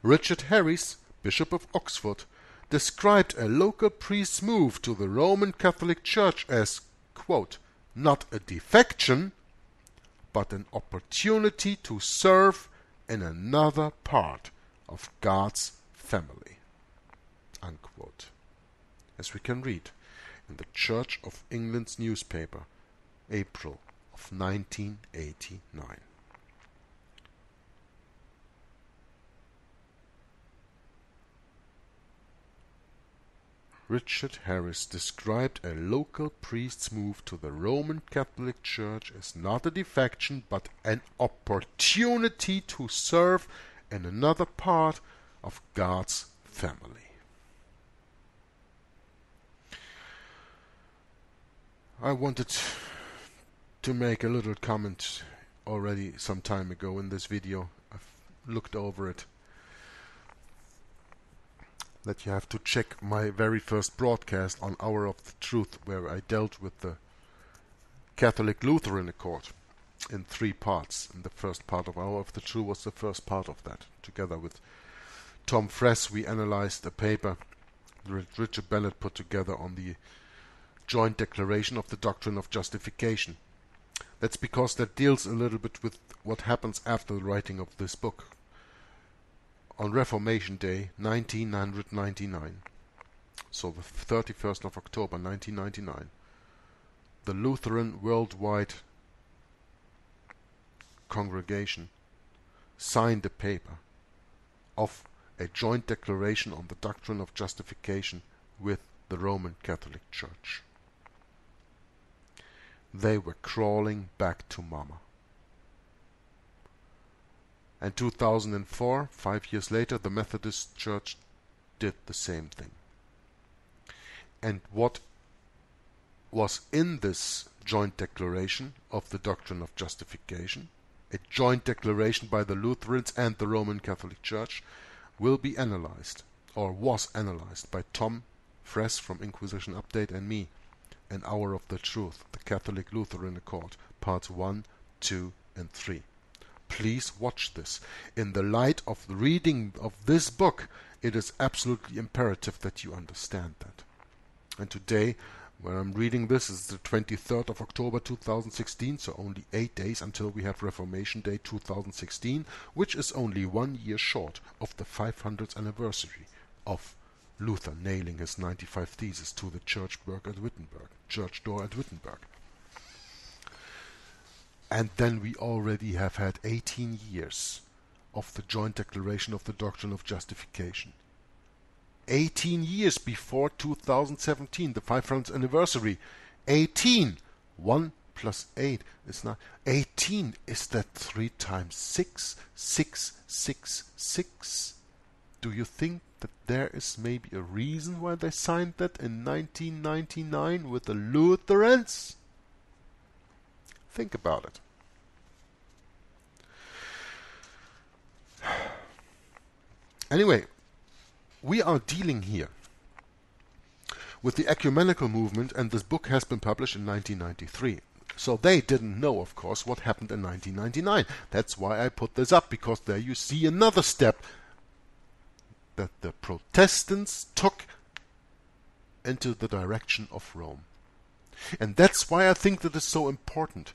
Richard Harries, Bishop of Oxford, described a local priest's move to the Roman Catholic Church as, quote, not a defection, but an opportunity to serve in another part of God's family. Unquote. As we can read in the Church of England's newspaper, April of 1989. Richard Harries described a local priest's move to the Roman Catholic Church as not a defection but an opportunity to serve in another part of God's family. I wanted to make a little comment already some time ago in this video. I've looked over it that you have to check my very first broadcast on Hour of the Truth, where I dealt with the Catholic Lutheran Accord in three parts. And the first part of Hour of the Truth was the first part of that. Together with Tom Friess, we analyzed a paper that Richard Bennett put together on the joint declaration of the doctrine of justification. That's because that deals a little bit with what happens after the writing of this book on Reformation Day 1999, so the 31st of October 1999, the Lutheran Worldwide Congregation signed a paper of a joint declaration on the doctrine of justification with the Roman Catholic Church. They were crawling back to Mama. And 2004, five years later, the Methodist Church did the same thing. And what was in this joint declaration of the doctrine of justification, a joint declaration by the Lutherans and the Roman Catholic Church, will be analyzed, or was analyzed by Tom Friess from Inquisition Update and me. An Hour of the Truth, the Catholic Lutheran Accord, Parts 1, 2, and 3. Please watch this. In the light of the reading of this book, it is absolutely imperative that you understand that. And today, when I'm reading this, is the 23rd of October 2016, so only eight days until we have Reformation Day 2016, which is only one year short of the 500th anniversary of Luther nailing his 95 Theses to the church at Wittenberg, church door at Wittenberg. And then we already have had 18 years of the joint declaration of the doctrine of justification. 18 years before 2017, the 500th anniversary. 18. 1 plus 8 is not. 18 is that 3 times 6? 6, 6, 6. Do you think that there is maybe a reason why they signed that in 1999 with the Lutherans? Think about it. Anyway, we are dealing here with the ecumenical movement, and this book has been published in 1993. So they didn't know, of course, what happened in 1999. That's why I put this up, because there you see another step that the Protestants took into the direction of Rome. And that's why I think that is so important.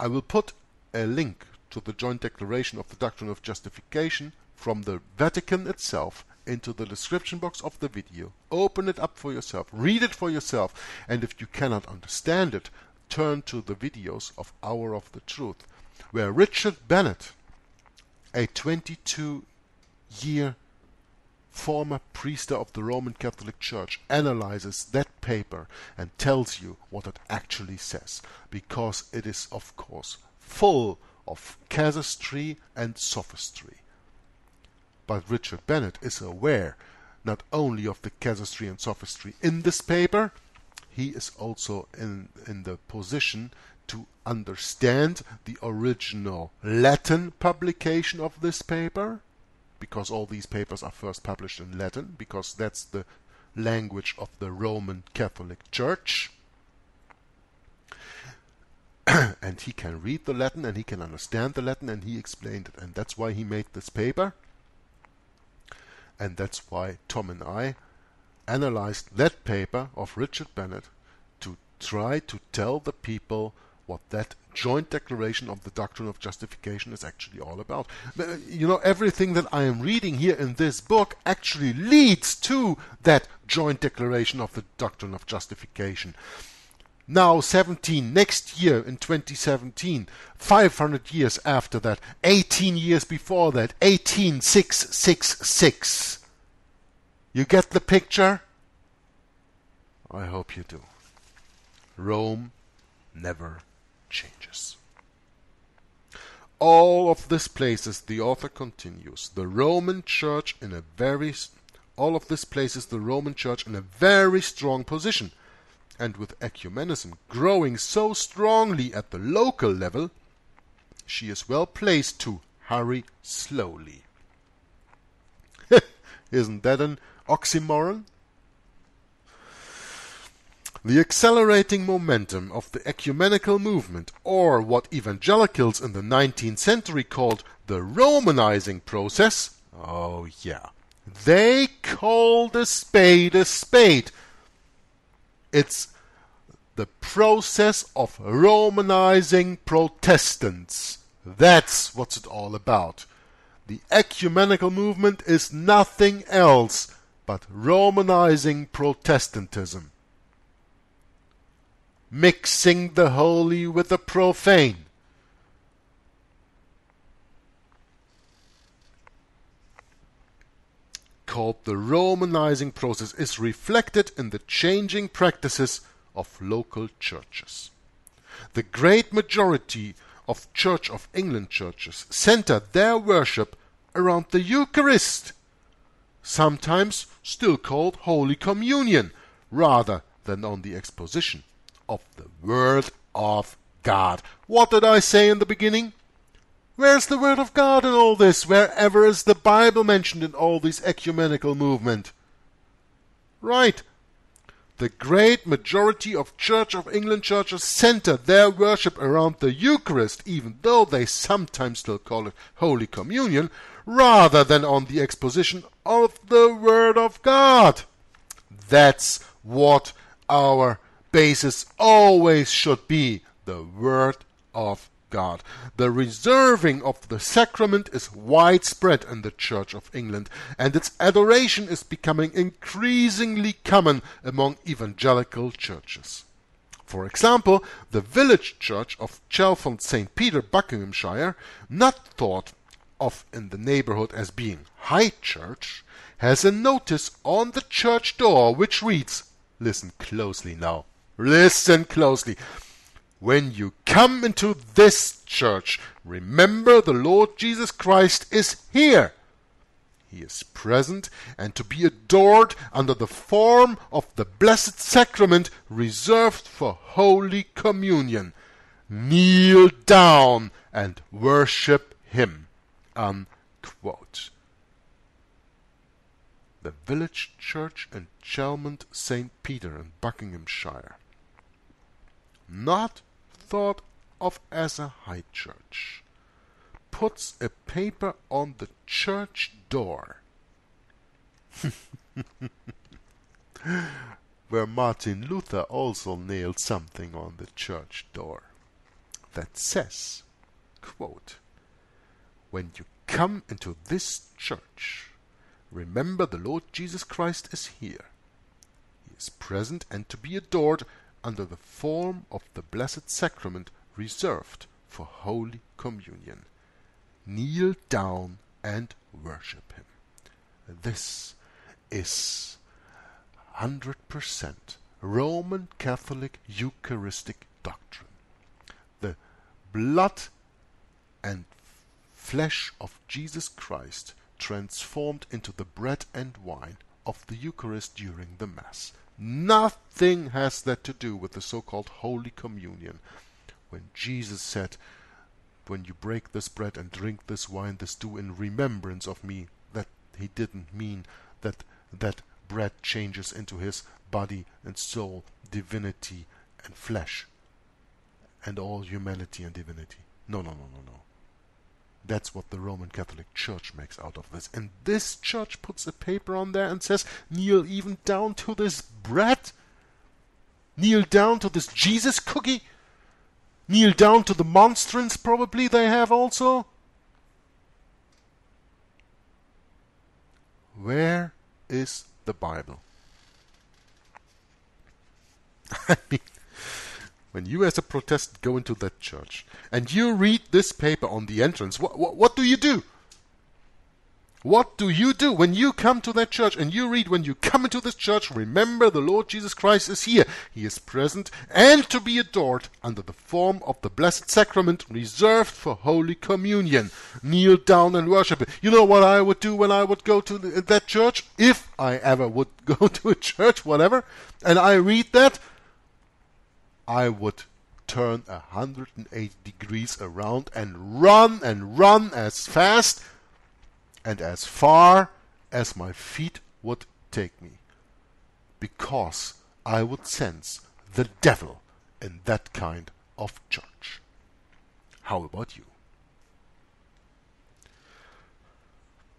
I will put a link to the joint declaration of the doctrine of justification from the Vatican itself into the description box of the video. Open it up for yourself, read it for yourself, and if you cannot understand it, turn to the videos of Hour of the Truth, where Richard Bennett, a 22 year former priester of the Roman Catholic Church, analyzes that paper and tells you what it actually says, because it is, of course, full of casuistry and sophistry. But Richard Bennett is aware not only of the casuistry and sophistry in this paper, he is also in, in the position to understand the original Latin publication of this paper, because all these papers are first published in Latin, because that's the language of the Roman Catholic Church. and he can read the Latin and he can understand the Latin and he explained it. And that's why he made this paper. And that's why Tom and I analyzed that paper of Richard Bennett to try to tell the people what that joint declaration of the doctrine of justification is actually all about. You know, everything that I am reading here in this book actually leads to that joint declaration of the doctrine of justification now 17, next year in 2017, 500 years after that, 18 years before that, 18666. You get the picture? I hope you do. Rome never changes. All of this places, the author continues, the Roman Church in a very all of this places the Roman Church in a very strong position and with ecumenism growing so strongly at the local level, she is well placed to hurry slowly. Isn't that an oxymoron? The accelerating momentum of the ecumenical movement, or what evangelicals in the 19th century called the Romanizing process, oh yeah, they called a spade a spade it's the process of Romanizing Protestants. That's what it's all about. The ecumenical movement is nothing else but Romanizing Protestantism. Mixing the holy with the profane. called the Romanizing process is reflected in the changing practices of local churches. The great majority of Church of England churches center their worship around the Eucharist, sometimes still called Holy Communion, rather than on the exposition of the Word of God. What did I say in the beginning? Where's the Word of God in all this? Wherever is the Bible mentioned in all this ecumenical movement? Right. The great majority of Church of England churches center their worship around the Eucharist, even though they sometimes still call it Holy Communion, rather than on the exposition of the Word of God. That's what our basis always should be the Word of God. The reserving of the sacrament is widespread in the Church of England, and its adoration is becoming increasingly common among evangelical churches. For example, the village church of Chalfont St. Peter, Buckinghamshire, not thought of in the neighborhood as being high church, has a notice on the church door which reads, listen closely now, listen closely, when you come into this church, remember the Lord Jesus Christ is here. He is present and to be adored under the form of the Blessed Sacrament reserved for Holy Communion. Kneel down and worship Him. Unquote. The village church in Chalfont St. Peter in Buckinghamshire. Not thought of as a high church, puts a paper on the church door where Martin Luther also nailed something on the church door that says, quote, When you come into this church, remember the Lord Jesus Christ is here. He is present and to be adored under the form of the Blessed Sacrament reserved for Holy Communion. Kneel down and worship Him. This is 100% Roman Catholic Eucharistic doctrine. The blood and flesh of Jesus Christ transformed into the bread and wine of the Eucharist during the Mass. Nothing has that to do with the so-called Holy Communion. When Jesus said, when you break this bread and drink this wine, this do in remembrance of me, that he didn't mean that that bread changes into his body and soul, divinity and flesh, and all humanity and divinity. No, no, no, no, no. That's what the Roman Catholic Church makes out of this. And this church puts a paper on there and says, kneel even down to this bread. Kneel down to this Jesus cookie. Kneel down to the monstrance, probably, they have also. Where is the Bible? I mean, when you as a Protestant go into that church and you read this paper on the entrance, what, what, what do you do? What do you do when you come to that church and you read, when you come into this church, remember the Lord Jesus Christ is here. He is present and to be adored under the form of the Blessed Sacrament reserved for Holy Communion. Kneel down and worship it. You know what I would do when I would go to that church? If I ever would go to a church, whatever, and I read that, I would turn 180 degrees around and run and run as fast and as far as my feet would take me. Because I would sense the devil in that kind of church. How about you?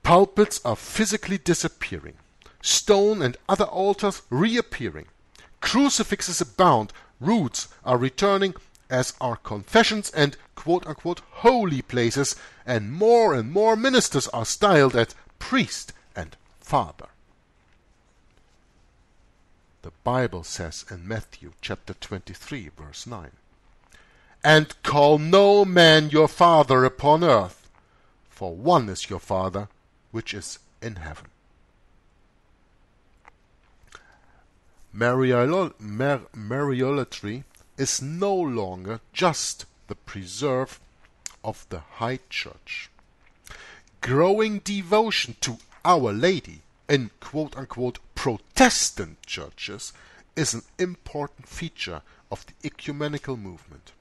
Pulpits are physically disappearing, stone and other altars reappearing, crucifixes abound roots are returning as are confessions and quote unquote holy places, and more and more ministers are styled as priest and father. The Bible says in Matthew chapter 23, verse 9, And call no man your father upon earth, for one is your Father which is in heaven. Mariolatry is no longer just the preserve of the High Church. Growing devotion to Our Lady in quote unquote Protestant churches is an important feature of the ecumenical movement.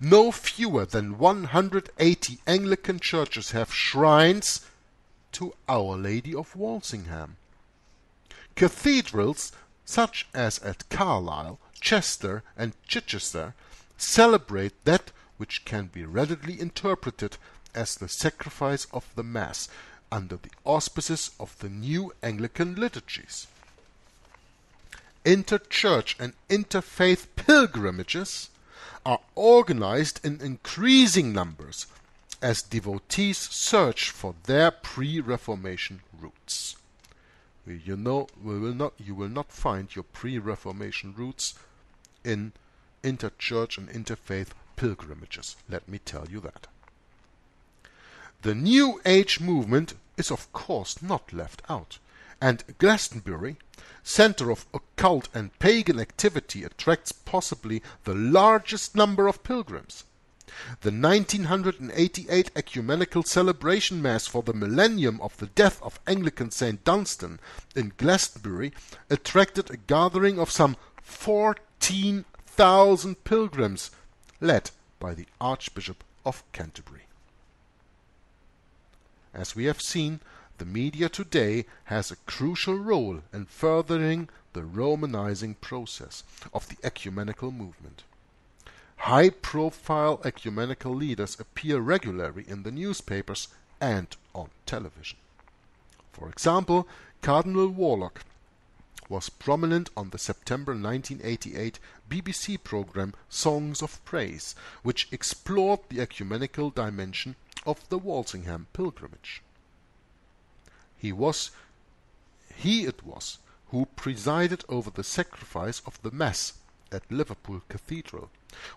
No fewer than 180 Anglican churches have shrines to Our Lady of Walsingham. Cathedrals, such as at Carlisle, Chester, and Chichester, celebrate that which can be readily interpreted as the sacrifice of the Mass under the auspices of the new Anglican liturgies. Interchurch and interfaith pilgrimages are organized in increasing numbers as devotees search for their pre-Reformation roots. You know, we will not, you will not find your pre-Reformation roots in interchurch and interfaith pilgrimages. Let me tell you that. The New Age movement is of course not left out, and Glastonbury, center of occult and pagan activity, attracts possibly the largest number of pilgrims. The 1988 ecumenical celebration mass for the millennium of the death of Anglican St. Dunstan in Glastonbury attracted a gathering of some 14,000 pilgrims, led by the Archbishop of Canterbury. As we have seen, the media today has a crucial role in furthering the Romanizing process of the ecumenical movement. High profile ecumenical leaders appear regularly in the newspapers and on television. For example, Cardinal Worlock was prominent on the September 1988 BBC program Songs of Praise, which explored the ecumenical dimension of the Walsingham pilgrimage. He was he it was who presided over the sacrifice of the Mass at Liverpool Cathedral,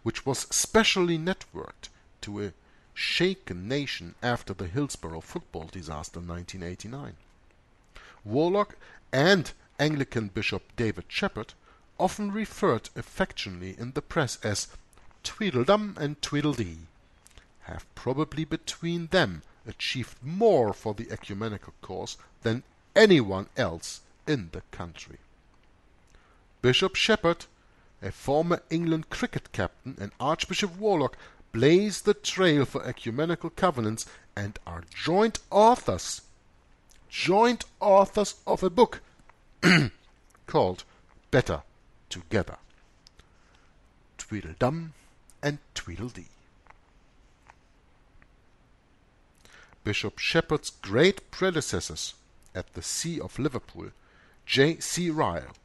which was specially networked to a shaken nation after the Hillsborough football disaster in 1989. Worlock and Anglican Bishop David Sheppard often referred affectionately in the press as Tweedledum and Tweedledee, have probably between them achieved more for the ecumenical cause than anyone else in the country. Bishop Sheppard, a former England cricket captain, and Archbishop Worlock blaze the trail for ecumenical covenants and are joint authors joint authors of a book called Better Together. Tweedledum and Tweedledee. Bishop Sheppard's great predecessors at the See of Liverpool, J. C. Ryle,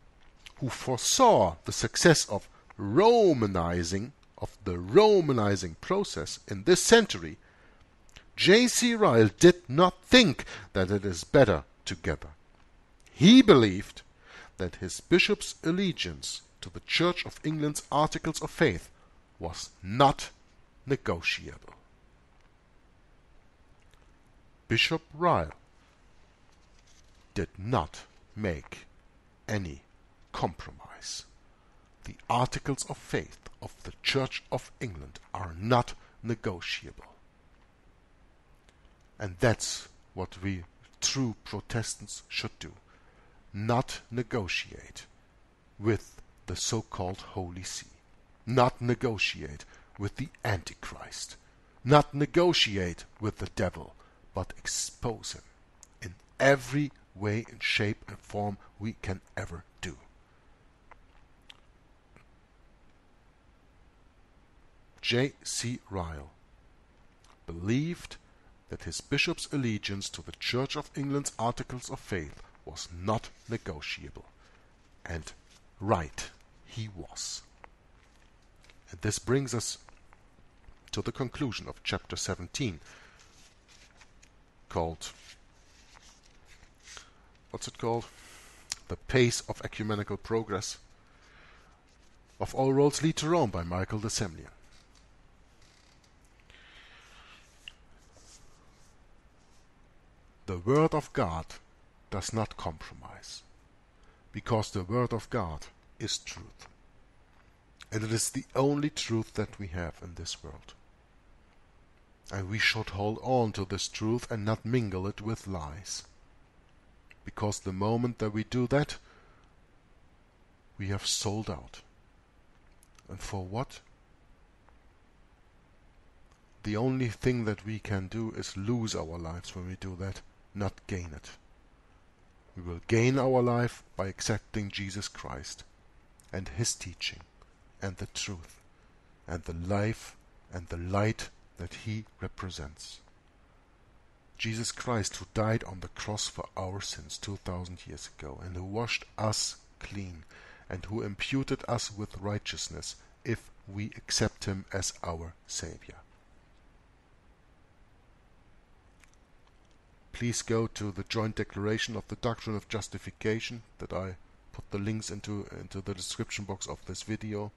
who foresaw the success of Romanizing of the Romanizing process in this century, J. C. Ryle did not think that it is better together. He believed that his bishop's allegiance to the Church of England's Articles of Faith was not negotiable. Bishop Ryle did not make any compromise. The Articles of Faith of the Church of England are not negotiable. And that's what we true Protestants should do. Not negotiate with the so-called Holy See. Not negotiate with the Antichrist. Not negotiate with the devil, but expose him in every way and shape and form we can ever do. J. C. Ryle believed that his bishop's allegiance to the Church of England's Articles of Faith was not negotiable. And right he was. And this brings us to the conclusion of chapter 17, called what's it called? The Pace of Ecumenical Progress. Of All Roads Lead to Rome by Michael de Semlyen. The Word of God does not compromise, because the Word of God is truth. And it is the only truth that we have in this world. And we should hold on to this truth and not mingle it with lies. Because the moment that we do that, we have sold out. And for what? The only thing that we can do is lose our lives when we do that, not gain it. We will gain our life by accepting Jesus Christ and His teaching and the truth and the life and the light that He represents. Jesus Christ, who died on the cross for our sins 2,000 years ago, and who washed us clean, and who imputed us with righteousness if we accept Him as our Savior. Please go to the joint declaration of the doctrine of justification that I put the links into, into the description box of this video.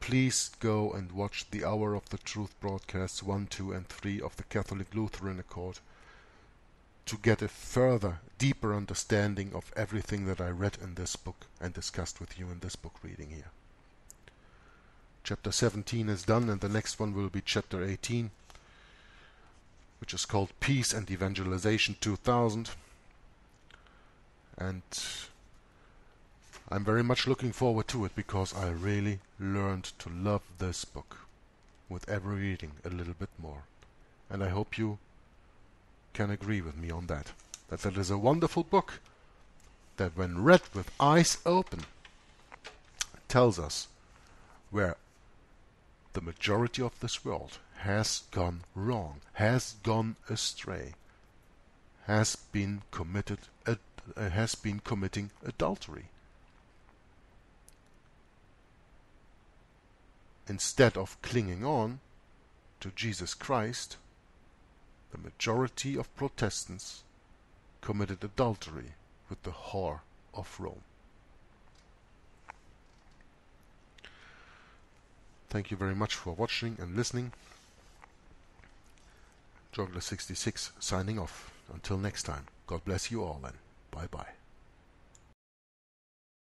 Please go and watch the Hour of the Truth broadcasts 1, 2 and 3 of the Catholic Lutheran Accord to get a further, deeper understanding of everything that I read in this book and discussed with you in this book reading here. Chapter 17 is done and the next one will be chapter 18 which is called Peace and Evangelization 2000 and I'm very much looking forward to it because I really learned to love this book with every reading a little bit more. And I hope you can agree with me on that. That that is a wonderful book that when read with eyes open tells us where the majority of this world has gone wrong, has gone astray, has been committed, uh, has been committing adultery. Instead of clinging on to Jesus Christ, the majority of Protestants committed adultery with the whore of Rome. Thank you very much for watching and listening. Jogler66 signing off. Until next time, God bless you all and bye bye.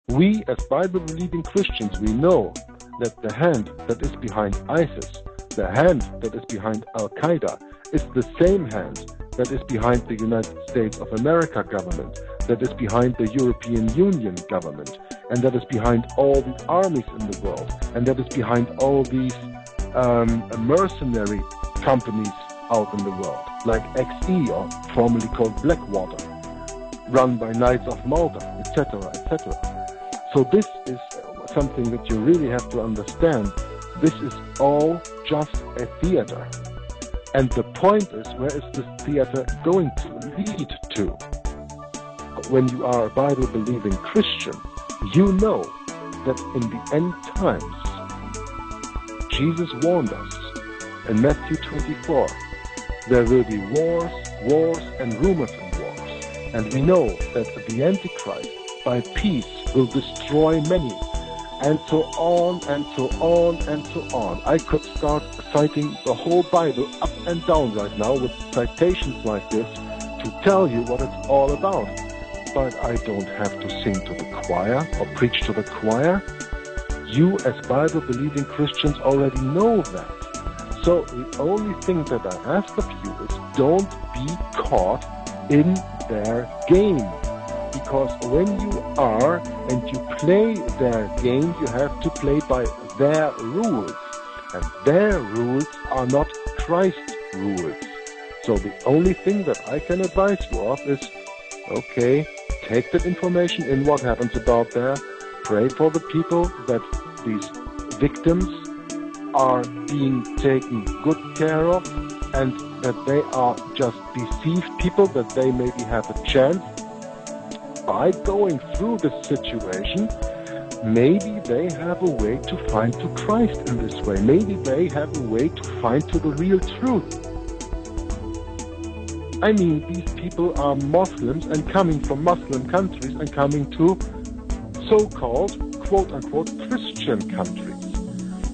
We, as Bible believing Christians, we know that the hand that is behind ISIS, the hand that is behind Al Qaeda, is the same hand that is behind the United States of America government, that is behind the European Union government, and that is behind all the armies in the world, and that is behind all these um, mercenary companies out in the world, like XE, or formerly called Blackwater, run by Knights of Malta, etc., etc. So this is something that you really have to understand. This is all just a theater. And the point is, where is this theater going to lead to? When you are a Bible believing Christian, you know that in the end times, Jesus warned us in Matthew 24 there will be wars, wars, and rumors of wars. And we know that the Antichrist, by peace, will destroy many. And so on, and so on, and so on. I could start citing the whole Bible up and down right now with citations like this to tell you what it's all about. But I don't have to sing to the choir or preach to the choir. You, as Bible believing Christians, already know that. So the only thing that I ask of you is don't be caught in their game. Because when you are and you play their game, you have to play by their rules. And their rules are not Christ's rules. So the only thing that I can advise you of is, okay, take that information in what happens about there, pray for the people that these victims are being taken good care of and that they are just deceived people, that they maybe have a chance by going through this situation. Maybe they have a way to find to Christ in this way. Maybe they have a way to find to the real truth. I mean, these people are Muslims and coming from Muslim countries and coming to so-called quote-unquote Christian countries.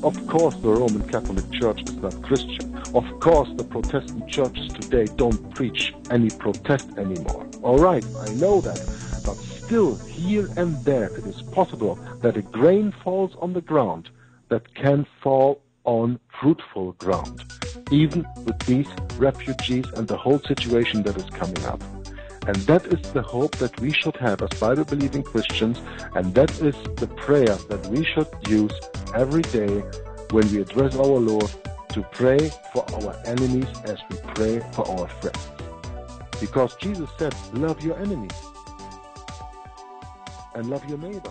Of course, the Roman Catholic Church is not Christian. Of course, the Protestant churches today don't preach any protest anymore. Alright, I know that. But still, here and there, it is possible that a grain falls on the ground that can fall on fruitful ground, even with these refugees and the whole situation that is coming up. And that is the hope that we should have as Bible believing Christians, and that is the prayer that we should use every day when we address our Lord to pray for our enemies as we pray for our friends. Because Jesus said, Love your enemies. and love your neighbor.